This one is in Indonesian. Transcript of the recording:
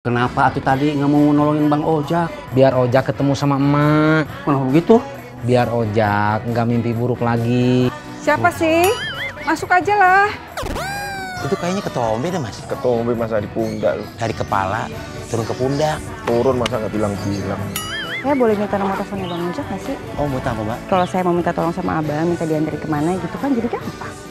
Kenapa atuh tadi nggak mau nolongin Bang Ojak? Biar Ojak ketemu sama emak. Kenapa begitu? Biar Ojak nggak mimpi buruk lagi. Siapa sih? Masuk aja lah. Itu kayaknya ketombe deh mas. Ketombe masa di pundak. Dari kepala turun ke pundak. Turun masa nggak bilang-bilang. Saya boleh minta nomor teleponnya Bang Ojak nggak sih? Oh mau apa mbak? Kalau saya mau minta tolong sama abang, minta diantar ke mana gitu kan jadi gampang.